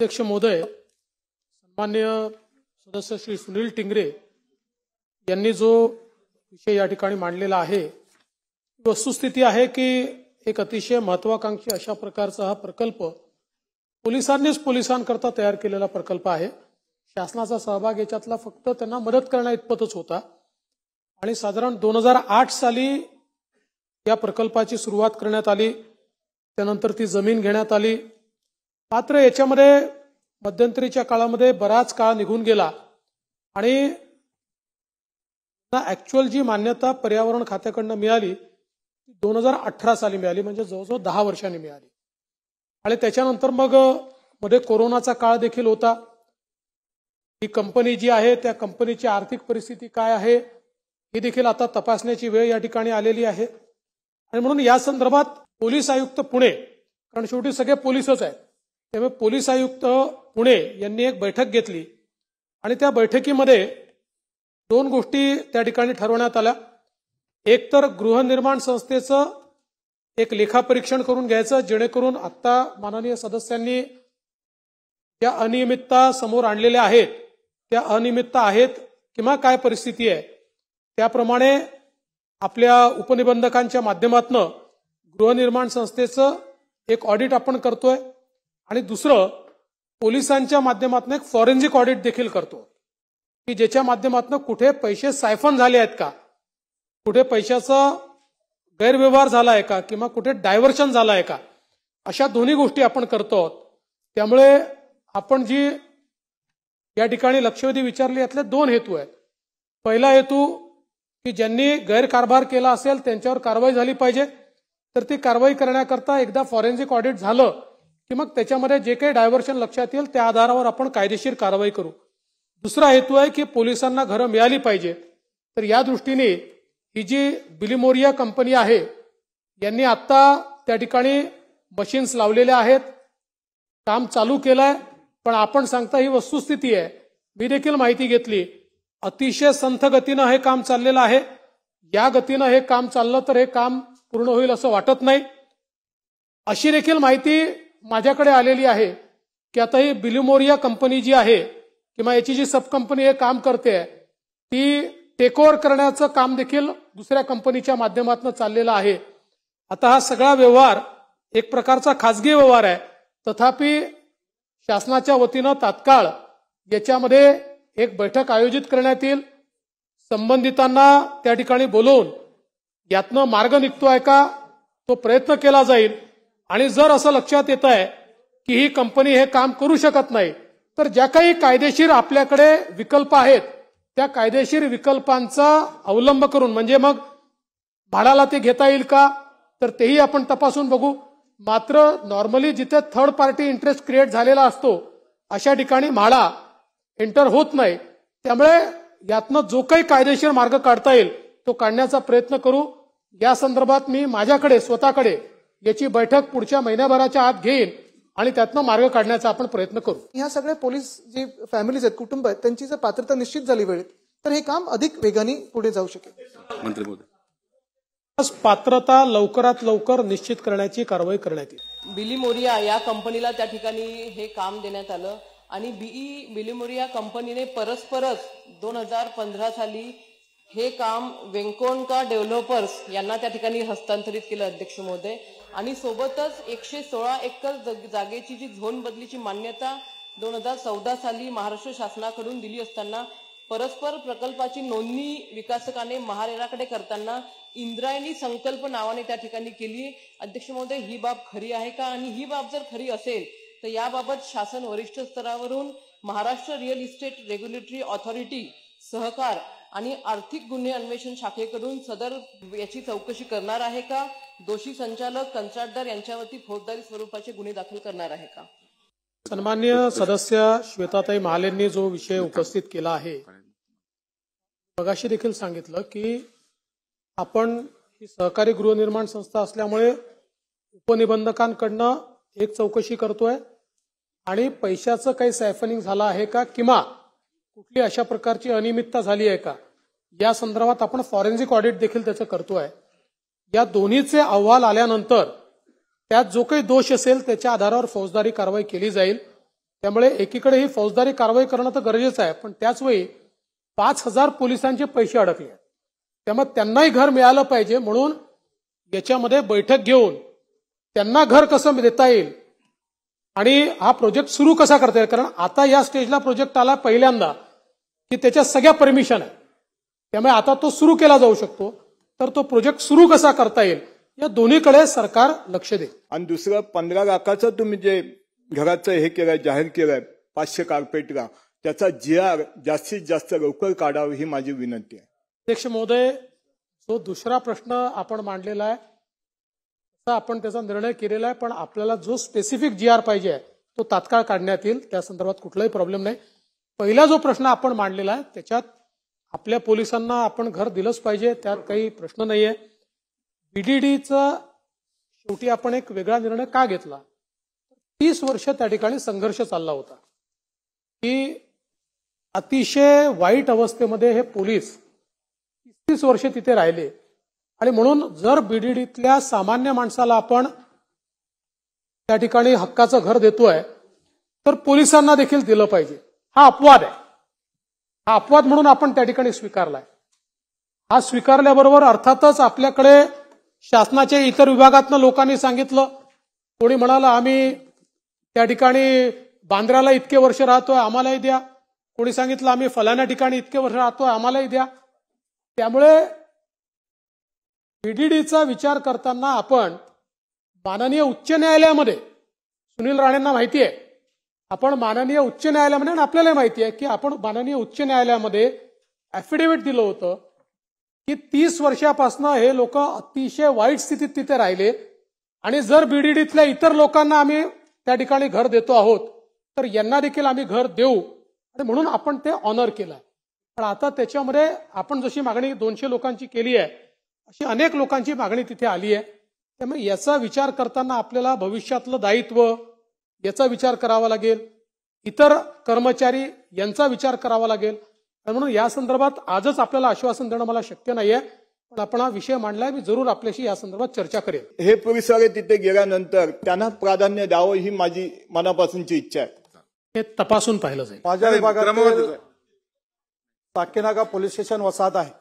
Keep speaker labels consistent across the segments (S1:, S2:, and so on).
S1: अध्यक्ष महोदय सन्मान्य सदस्य श्री सुनील टिंगरे यांनी जो विषय या ठिकाणी मांडलेला आहे वस्तुस्थिती आहे की एक अतिशय महत्वाकांक्षी अशा प्रकारचा हा प्रकल्प पोलिसांनीच पोलिसांकरता तयार केलेला प्रकल्प आहे. शासनाचा सहभाग याच्यातला फक्त त्यांना मदत करण्या इतपतच होता. आणि साधारण दोन हजार आठ साली या प्रकल्पाची सुरुवात करण्यात आली त्यानंतर ती जमीन घेण्यात आली मात्र याच्यामध्ये मध्यंतरीच्या काळामध्ये बराच काळ निघून गेला आणि ऍक्च्युअल जी मान्यता पर्यावरण खात्याकडनं मिळाली ती दोन हजार अठरा साली मिळाली म्हणजे जवळजवळ दहा वर्षांनी मिळाली. आणि त्याच्यानंतर मग मध्ये कोरोनाचा काळ देखील होता. ही कंपनी जी आहे त्या कंपनीची आर्थिक परिस्थिती काय आहे ही देखील आता तपासण्याची वेळ या ठिकाणी आलेली आहे. आणि म्हणून या संदर्भात पोलीस आयुक्त पुणे कारण शेवटी सगळे पोलीसच आहेत त्यामुळे पोलीस आयुक्त पुणे यांनी एक बैठक घेतली. आणि त्या बैठकीमध्ये दोन गोष्टी त्या ठिकाणी ठरवण्यात आल्या. एक तर गृहनिर्माण संस्थेचं एक लेखापरीक्षण करून घ्यायचं जेणेकरून आत्ता माननीय सदस्यांनी ज्या अनियमितता समोर आणलेल्या आहेत त्या अनियमितता आहेत किंवा काय परिस्थिती आहे त्याप्रमाणे आपल्या उपनिबंधकांच्या माध्यमातून गृहनिर्माण संस्थेचं एक ऑडिट आपण करतोय. आणि दुसरं पोलिसांच्या माध्यमातून एक फॉरेन्सिक ऑडिट देखील करतो. की ज्याच्या माध्यमातून कुठे पैसे सायफन झाले आहेत का? कुठे पैशाचा गैरव्यवहार झाला आहे का? किंवा कुठे डायव्हर्शन झालं आहे का? अशा दोन्ही गोष्टी आपण करतो आहोत. त्यामुळे आपण जी या ठिकाणी लक्षवेधी विचारली यातले दोन हेतू आहेत. पहिला हेतू की ज्यांनी गैरकारभार केला असेल त्यांच्यावर कारवाई झाली पाहिजे. तर ती कारवाई करण्याकरता एकदा फॉरेन्सिक ऑडिट झालं की मग त्याच्यामध्ये जे काही डायव्हर्शन लक्षात येईल त्या आधारावर आपण कायदेशीर कारवाई करू. दुसरा हेतू आहे की पोलिसांना घरं मिळाली पाहिजे. तर या दृष्टीने ही जी बिलिमोरिया कंपनी आहे यांनी आत्ता त्या ठिकाणी मशीन्स लावलेल्या आहेत. काम चालू केलंय पण आपण सांगता ही वस्तुस्थिती आहे. मी देखील माहिती घेतली. अतिशय संथ गतीनं हे काम चाललेलं आहे. या गतीनं हे काम चाललं तर हे काम पूर्ण होईल असं वाटत नाही. अशी देखील माहिती माझ्याकडे आलेली आहे की आता ही बिलिमोरिया कंपनी जी आहे किंवा याची जी सब कंपनी हे काम करते ती टेकओव्हर करण्याचं काम देखील दुसऱ्या कंपनीच्या माध्यमातून चाललेलं आहे. आता हा सगळा व्यवहार एक प्रकारचा खासगी व्यवहार आहे. तथापि शासनाच्या वतीनं तात्काळ याच्यामध्ये एक बैठक आयोजित करण्यात येईल. संबंधितांना त्या ठिकाणी बोलवून यातनं मार्ग निघतो आहे का तो प्रयत्न केला जाईल. आणि जर असं लक्षात येत आहे की ही कंपनी हे काम करू शकत नाही तर ज्या काही कायदेशीर आपल्याकडे विकल्प आहेत त्या कायदेशीर विकल्पांचा अवलंब करून म्हणजे मग भाडाला ते घेता येईल का? तर तेही आपण तपासून बघू. मात्र नॉर्मली जिथे थर्ड पार्टी इंटरेस्ट क्रिएट झालेला असतो अशा ठिकाणी म्हाडा एंटर होत नाही. त्यामुळे यातनं जो काही कायदेशीर मार्ग काढता येईल तो काढण्याचा प्रयत्न करू. या संदर्भात मी माझ्याकडे स्वतःकडे याची बैठक पुढच्या महिन्याभराच्या आत घेईन आणि त्यातनं मार्ग काढण्याचा आपण प्रयत्न करू.
S2: ह्या सगळ्या पोलीस जे फॅमिलीज आहेत कुटुंब आहेत त्यांची जर पात्रता निश्चित झाली वेळेत तर हे काम अधिक वेगाने पुढे जाऊ शकेल.
S3: मंत्री
S1: पात्रता लवकरात लवकर निश्चित करण्याची कारवाई करण्यात येईल.
S4: बिलीमोरिया या कंपनीला त्या ठिकाणी हे काम देण्यात आलं आणि बीई बिलीमोरिया कंपनीने परस्परच दोन हजार पंधरा साली हे काम वेंकोनका डेव्हलपर्स यांना त्या ठिकाणी हस्तांतरित केलं अध्यक्ष महोदय. आणि सोबतच एकशे सोळा एकर जागेची जी झोन बदलीची मान्यता दोन हजार चौदा साली महाराष्ट्र शासनाकडून दिली असताना परस्पर प्रकल्पाची नोंदणी विकासकाने महारेराकडे करताना इंद्रायणी संकल्प नावाने त्या ठिकाणी केली. अध्यक्ष महोदय ही बाब खरी आहे का? आणि ही बाब जर खरी असेल तर याबाबत शासन वरिष्ठ स्तरावरून Maharashtra real estate regulatory authority सहकार आणि आर्थिक गुन्हे अन्वेषण शाखेकडून सदर याची चौकशी करणार आहे का? दोषी संचालक कंत्राटदार यांच्यावरती फौजदारी स्वरूपाचे गुन्हे दाखल करणार आहे का?
S1: सन्मान्य सदस्य श्वेताताई महालेंनी जो विषय उपस्थित केला आहे मगाशी देखील सांगितलं की आपण ही सहकारी गृहनिर्माण संस्था असल्यामुळे उपनिबंधकांकडनं एक चौकशी करतोय आणि पैशाचं काही सायफनिंग झालं आहे का किंवा कुठली अशा प्रकारची अनियमितता झाली आहे का? या संदर्भात आपण फॉरेन्सिक ऑडिट देखील त्याचं करतोय. या दोन्हीचे अहवाल आल्यानंतर त्यात जो काही दोष असेल त्याच्या आधारावर फौजदारी कारवाई केली जाईल. त्यामुळे एकीकडे ही फौजदारी कारवाई करणं तर गरजेचं आहे पण त्याचवेळी पाच हजार पोलिसांचे पैसे अडकले. त्यामुळे त्यांनाही घर मिळालं पाहिजे म्हणून याच्यामध्ये बैठक घेऊन त्यांना घर कसं देता येईल आणि हा प्रोजेक्ट सुरू कसा करता येईल? कारण आता या स्टेजला प्रोजेक्ट आला पहिल्यांदा की त्याच्या सगळ्या परमिशन आहे त्यामुळे आता तो सुरू केला जाऊ शकतो. तर तो प्रोजेक्ट सुरू कसा करता येईल? या दोन्हीकडे सरकार लक्ष देईल
S3: आणि दुसरं पंधरा लाखाचं तुम्ही जे घराचं हे केलंय जाहीर केलंय पाचशे कार्पेटला त्याचा जी आर जास्तीत जास्त लवकर काढावं ही माझी विनंती आहे.
S1: अध्यक्ष महोदय जो दुसरा प्रश्न आपण मांडलेला आहे तसा आपण त्याचा निर्णय केलेला आहे पण आपल्याला जो स्पेसिफिक जी आर पाहिजे आहे तो तात्काळ काढण्यात येईल. त्या संदर्भात कुठलाही प्रॉब्लेम नाही. पहिला जो प्रश्न आपण मांडलेला आहे त्याच्यात आपल्या पोलिसांना आपण घर दिलंच पाहिजे त्यात काही प्रश्न नाहीये. बीडीडीचा शेवटी आपण एक वेगळा निर्णय का घेतला? तीस वर्ष त्या ठिकाणी संघर्ष चालला होता. की अतिशय वाईट अवस्थेमध्ये हे पोलीस तीस वर्ष तिथे राहिले. आणि म्हणून जर बीडीडीतल्या सामान्य माणसाला आपण त्या ठिकाणी हक्काचं घर देतोय तर पोलिसांना देखील दिलं पाहिजे. हा अपवाद आहे. हा अपवाद म्हणून आपण त्या ठिकाणी स्वीकारलाय. हा स्वीकारल्याबरोबर अर्थातच आपल्याकडे शासनाच्या इतर विभागातनं लोकांनी सांगितलं. कोणी म्हणाला आम्ही त्या ठिकाणी बांद्र्याला इतके वर्ष राहतोय आम्हालाही द्या. कोणी सांगितलं आम्ही फलाण्या ठिकाणी इतके वर्ष राहतोय आम्हालाही द्या. त्यामुळे पीडीडीचा विचार करताना आपण माननीय उच्च न्यायालयामध्ये सुनील राणेंना माहिती आहे आपण माननीय उच्च न्यायालयामध्ये आणि आपल्याला माहिती आहे की आपण माननीय उच्च न्यायालयामध्ये ऍफिडेव्हिट दिलं होतं की तीस वर्षापासून हे लोक अतिशय वाईट स्थितीत तिथे राहिले. आणि जर बीडीडीतल्या इतर लोकांना आम्ही त्या ठिकाणी घर देतो आहोत तर यांना देखील आम्ही घर देऊ. आणि म्हणून आपण ते ऑनर केलं पण आता त्याच्यामध्ये आपण जशी मागणी दोनशे लोकांची केली आहे अशी अनेक लोकांची मागणी तिथे आली आहे. त्यामुळे याचा विचार करताना आपल्याला भविष्यातलं दायित्व याचा विचार करावा लागेल. इतर कर्मचारी यांचा विचार करावा लागेल. आणि म्हणून या संदर्भात आजच आपल्याला आश्वासन देणं मला शक्य नाहीये. पण आपण हा विषय मांडलाय मी जरूर आपल्याशी या संदर्भात चर्चा करेन.
S3: हे पोलिसवाले तिथे गेल्यानंतर त्यांना प्राधान्य द्यावं ही माझी मनापासूनची इच्छा आहे.
S1: हे तपासून पाहिलं जाईल.
S5: माझ्या विभागातील साकेनागा पोलीस स्टेशन वसाहत आहे.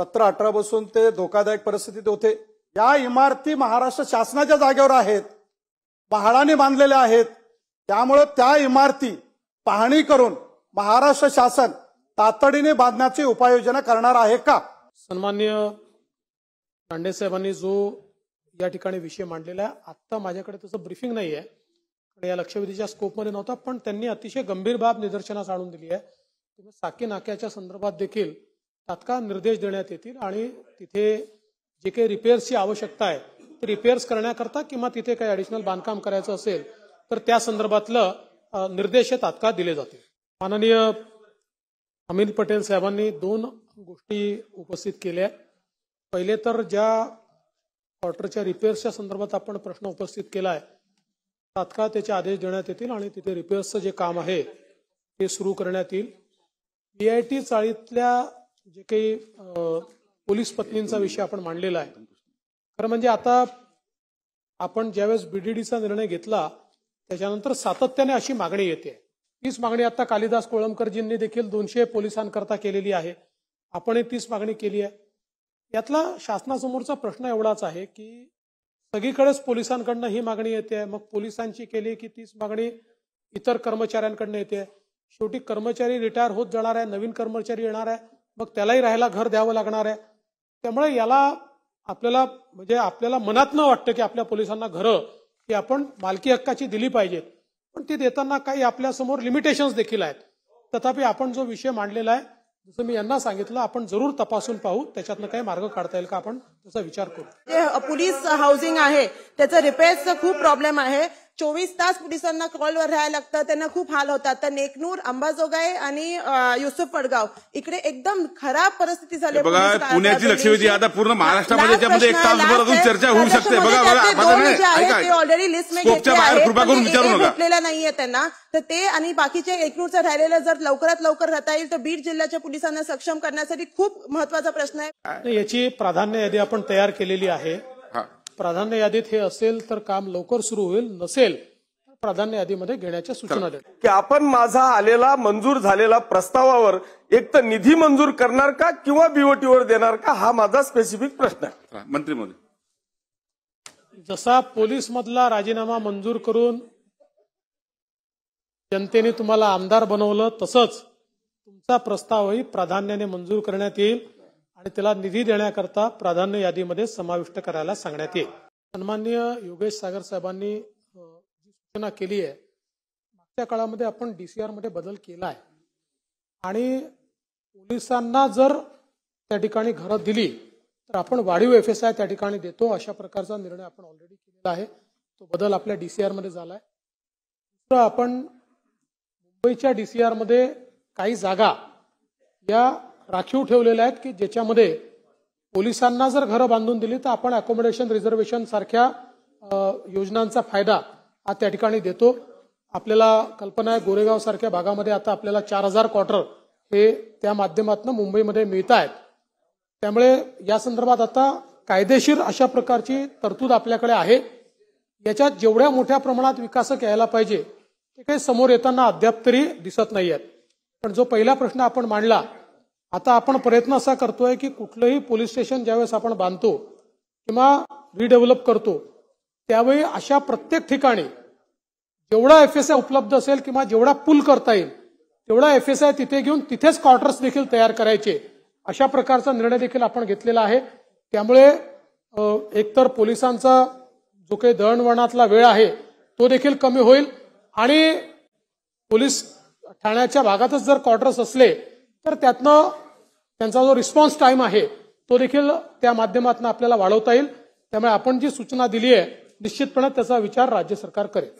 S5: सतरा अठरा पासून ते धोकादायक परिस्थितीत होते. या इमारती महाराष्ट्र शासनाच्या जागेवर आहेत. पहाडाने बांधलेल्या आहेत. त्यामुळे त्या इमारती पाहणी करून महाराष्ट्र शासन तातडीने बांधण्याची उपाययोजना करणार आहे का?
S1: सन्मान्य दांडे साहेबांनी जो या ठिकाणी विषय मांडलेला आहे आत्ता माझ्याकडे तसं ब्रिफिंग नाही आहे. कारण या लक्षवेधीच्या स्कोपमध्ये नव्हता पण त्यांनी अतिशय गंभीर बाब निदर्शनास आणून दिली आहे. त्यामुळे साकी नाक्याच्या संदर्भात देखील तात्काळ निर्देश देण्यात येतील आणि तिथे जे काही रिपेअर्सची आवश्यकता आहे रिपेअर्स करण्याकरता किंवा तिथे काही ॲडिशनल बांधकाम करायचं असेल तर त्या संदर्भातलं निर्देश तात्काळ दिले जातील. माननीय अमित पटेल साहेबांनी दोन गोष्टी उपस्थित केल्या. पहिले तर ज्या क्वार्टरच्या रिपेअर्सच्या संदर्भात आपण प्रश्न उपस्थित केला आहे तात्काळ त्याचे आदेश देण्यात येतील आणि तिथे रिपेअर्सचं जे काम आहे ते सुरू करण्यात येईल. पी आय टी चाळीतल्या जे काही पोलीस पत्नींचा विषय आपण मांडलेला आहे खरं म्हणजे आता आपण ज्यावेळेस बीडीडीचा निर्णय घेतला त्याच्यानंतर सातत्याने अशी मागणी येते. तीच मागणी आता कालिदास कोळंबकरजींनी देखील दोनशे पोलिसांकरता केलेली आहे. आपणही तीच मागणी केली आहे. यातला शासनासमोरचा प्रश्न एवढाच आहे की सगळीकडेच पोलिसांकडनं ही मागणी येते मग पोलिसांची केली की तीच मागणी इतर कर्मचाऱ्यांकडनं येते. शेवटी कर्मचारी रिटायर होत जाणार आहे नवीन कर्मचारी येणार आहे मग त्यालाही राहायला घर द्यावं लागणार आहे. त्यामुळे याला आपल्याला म्हणजे आपल्याला मनातनं वाटतं की आपल्या पोलिसांना घरं की आपण मालकी हक्काची दिली पाहिजेत. पण ती देताना काही आपल्यासमोर लिमिटेशन्स देखील आहेत. तथापि आपण जो विषय मांडलेला आहे जसं मी यांना सांगितलं आपण जरूर तपासून पाहू त्याच्यातनं काही मार्ग काढता येईल का आपण त्याचा विचार करू.
S6: जे पोलीस हाऊसिंग आहे त्याचं रिपेअर्सचा खूप प्रॉब्लेम आहे. चोवीस तास पोलिसांना कॉलवर राहायला लागतं त्यांना खूप हाल होतात. तर नेकनूर अंबाजोगाई आणि युसुफ पडगाव इकडे एकदम खराब परिस्थिती झाली
S7: बघा पुण्याची लक्षवेधी. आता पूर्ण महाराष्ट्रामध्ये याच्यामध्ये एक तासभर अजून. चर्चा होऊ शकते. बघा
S6: ते ऑलरेडी लिस्ट
S7: स्कोपच्या बाहेर कृपा करून विचारू नका.
S6: भेटलेला नाहीये त्यांना. तर ते आणि बाकीचे एकनूरचं राहिलेलं जर लवकरात लवकर राहता येईल तर बीड जिल्ह्याच्या पोलिसांना सक्षम करण्यासाठी खूप महत्त्वाचा प्रश्न आहे.
S1: याची प्राधान्य यादी आपण तयार केलेली आहे.
S7: हा.
S1: प्राधान्य यादीत हे असेल तर काम लवकर सुरू होईल नसेल तर प्राधान्य यादीमध्ये घेण्याच्या सूचना देतो.
S8: की आपण माझा आलेला मंजूर झालेला प्रस्तावावर एक तर निधी मंजूर करणार का किंवा बीओटीवर देणार का हा माझा स्पेसिफिक प्रश्न आहे.
S7: मंत्री महोदय.
S1: जसा पोलीस मधला राजीनामा मंजूर करून जनतेने तुम्हाला आमदार बनवलं तसंच तुमचा प्रस्तावही प्राधान्याने मंजूर करण्यात येईल. आणि त्याला निधी देण्याकरता प्राधान्य यादीमध्ये समाविष्ट करायला सांगण्यात येईल. सन्मान्य योगेश सागर साहेबांनी जी सूचना केली आहे मागच्या काळामध्ये आपण डीसीआरमध्ये बदल केला आहे. आणि पोलिसांना जर त्या ठिकाणी घरं दिली तर आपण वाढीव एफ एस आय त्या ठिकाणी देतो अशा प्रकारचा निर्णय आपण ऑलरेडी केलेला आहे. तो बदल आपल्या डीसीआरमध्ये झालाय दुसरं आपण मुंबईच्या डीसीआरमध्ये काही जागा या राखीव ठेवलेल्या आहेत की ज्याच्यामध्ये पोलिसांना जर घरं बांधून दिली तर आपण अकोमोडेशन रिझर्वेशन सारख्या योजनांचा फायदा हा त्या ठिकाणी देतो. आपल्याला कल्पना आहे गोरेगाव सारख्या भागामध्ये आता आपल्याला चार हजार क्वार्टर हे त्या माध्यमातून मुंबईमध्ये मिळत आहेत. त्यामुळे या संदर्भात आता कायदेशीर अशा प्रकारची तरतूद आपल्याकडे आहे. याच्यात जेवढ्या मोठ्या प्रमाणात विकासक यायला पाहिजे ते काही समोर येताना अद्याप तरी दिसत नाही आहेत पण जो पहिला प्रश्न आपण मांडला आता आपण प्रयत्न असा करतोय की कुठलंही पोलीस स्टेशन ज्यावेळेस आपण बांधतो किंवा रिडेव्हलप करतो त्यावेळी अशा प्रत्येक ठिकाणी जेवढा एफ एस आय उपलब्ध असेल किंवा जेवढा पूल करता येईल तेवढा एफ एस आय तिथे घेऊन तिथेच क्वार्टर्स देखील तयार करायचे अशा प्रकारचा निर्णय देखील आपण घेतलेला आहे. त्यामुळे एकतर पोलिसांचा जो काही दळणवळणातला वेळ आहे तो देखील कमी होईल आणि पोलीस ठाण्याच्या भागातच जर क्वार्टर्स असले तर त्यातनं त्यांचा जो रिस्पॉन्स टाइम आहे तो देखील त्या माध्यमातून आपल्याला वाढवता येईल. त्यामुळे आपण जी सूचना दिली आहे निश्चितपणे त्याचा विचार राज्य सरकार करेल.